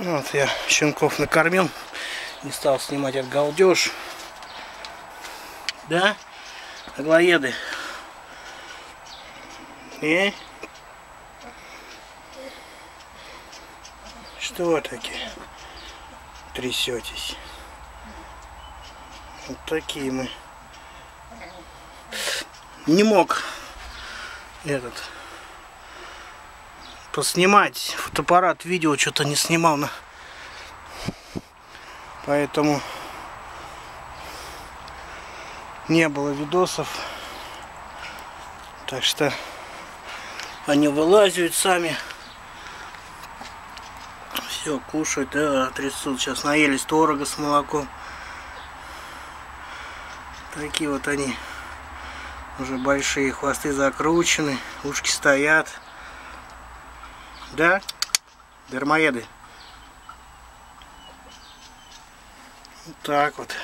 Вот я щенков накормил. Не стал снимать этот галдеж. Да? Аглоеды. И? Что вы такие? Трясетесь. Вот такие мы. Не мог этот поснимать. Фотоаппарат, видео что-то не снимал на. Поэтому не было видосов. Так что они вылазят сами. Все кушают да, трясут. Сейчас наелись творога с молоком. Такие вот они. Уже большие хвосты закручены ушки стоят да? Дармоеды. Вот так вот